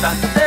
三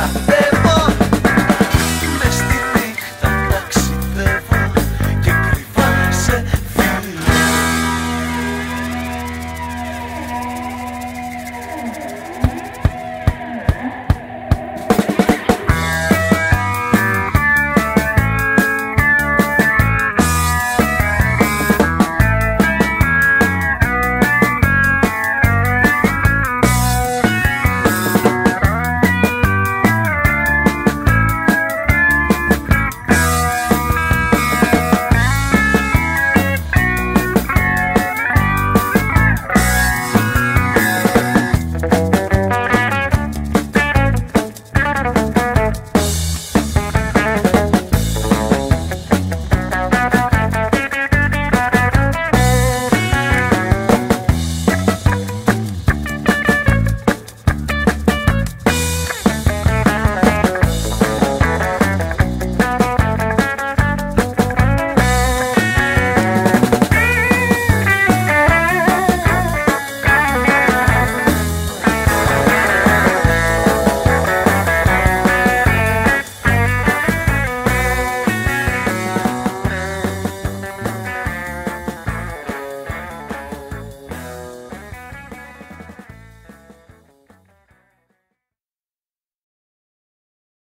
la